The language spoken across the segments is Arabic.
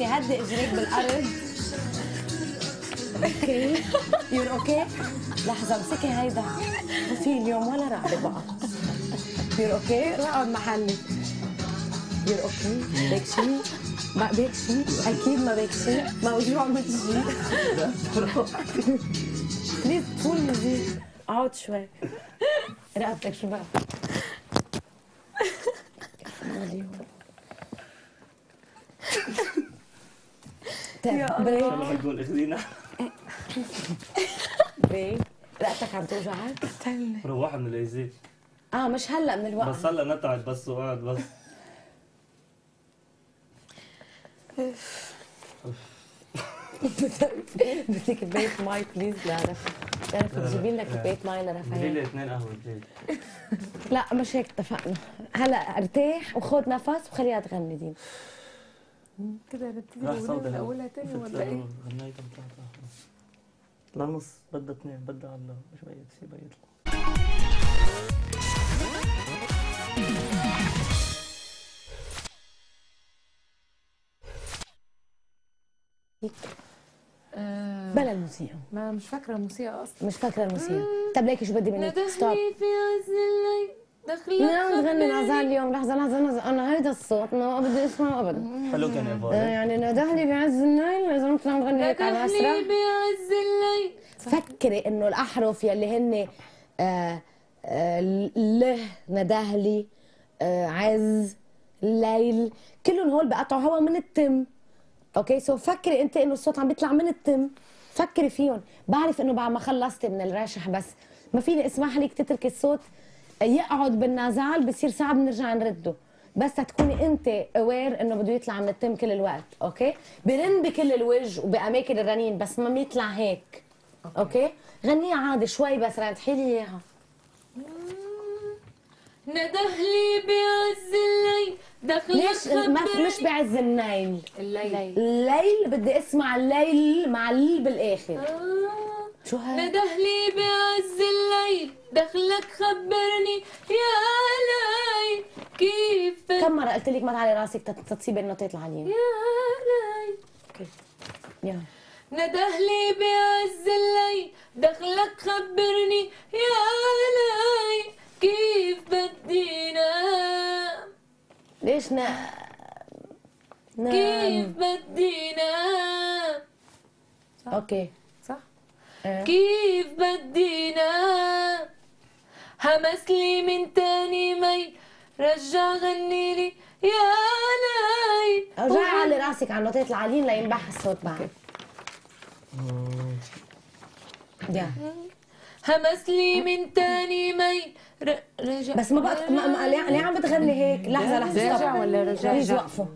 OK هدي اجريك بالأرض. OK you're OK لحظة امسكي هيدا. ما في اليوم ولا رعبة بقى. you're OK اقعد محلي. you're OK بيك شيء ما بيك شيء أكيد ما بيك شيء موجوع من شيء please فول music اقعد شوي. رقبتك شو بقى؟ طيب break ما تقول اخذينا break رقبتك عم توجعك؟ روحنا من العزيز آه مش هلأ من الوقت. بس هلأ نتعب بس وقعد بس. بدك كباية مي please لرفا لرفا تجيبي لنا كباية مي بدي لرفا لي اثنين قهوة جاي لا مش هيك اتفقنا. هلأ ارتاح وخذ نفس وخليها تغني دين كده نبتدي راح نقول صوتها من أولها تاني ولا إيه؟ لا نص. بدها اثنين بدها على مش بقيت شيء بيطلع آه بلا الموسيقى. ما مش فاكرة الموسيقى أصلا. مش فاكرة الموسيقى. طب ليكي شو بدي منك؟ ستوب دخلك لا تغني. العزال اليوم لحظة لحظة لحظة. أنا هيدا الصوت ما بدي اسمعه ابدا. حلو كان يا آه، يعني نادهلي بعز الليل اذا عم تغني هيك على مسرح بعز الليل. فكري إنه الأحرف يلي هن آه آه له ندهلي آه عز الليل كلهم هول بقطعوا هوا من التم. OK؟ so فكري أنت إنه الصوت عم بيطلع من التم. فكري فيهم. بعرف إنه بعد ما خلصتي من الراشح بس ما فيني أسمح لك تتركي الصوت. يقعد بال nasal بصير صعب نرجع نرده. بس تكوني أنت aware إنه بده يطلع من التم كل الوقت OK؟ برن بكل الوجه وبأماكن الرنين بس ما بيطلع هيك OK. غنيها عادي شوي بس رنحي لي إياها. ندهلي بعز الليل. دخلك ليش؟ ما مش بعز النيل. الليل. الليل بدي أسمع الليل مع ال بالآخر. آه. شو هاي ندهلي بعز الليل دخلك خبرني يا ليل. كيف كم مرة قلت لك ما تعالي راسك تت- تصيبي النوتات العاليه يا ليل. يلا. ندهلي بعز الليل دخلك خبرني يا ليل. كيف بدي نام ليش نا كيف نام؟ بدي نام أوكي. كيف بدي نام همس لي من تاني مي رجع غني لي يا ليل ارجعي علي رأسك على النوتات العاليين لينبح الصوت بعد. يا. همس لي من تاني مي رجع بس ما بقى ما ما ليه عم بتغني هيك؟ لحظة لحظة رجع. ولا رجع؟ please وقفوا.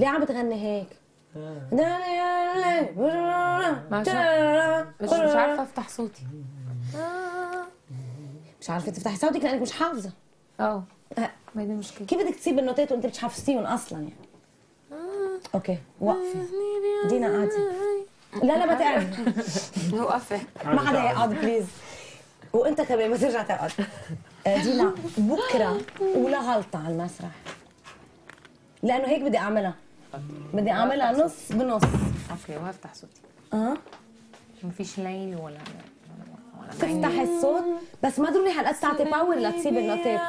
ليه عم بتغني هيك؟ مش مش عارفة أفتح صوتي. مش عارفة تفتحي صوتك لأنك مش حافظة. آه أه، ما دي مشكلة. كيف بدك تسيب النوتات وأنت مش حافظتيهم أصلا يعني؟ OK وقفي. دينا قاعدة لا لا ما تقعدي وقفه ما حدا يقعد please وأنت كمان ما ترجع تقعد. آه، دينا بكرة ولا غلطة على المسرح؟ لأنه هيك بدي أعملها. بدي أعملها نص بنص. أوكي وهفتح صوتي. آه. مفيش ليل ولا تفتحي الصوت؟ بس ما ضروري هالقد تعطي power لتصيب النوتات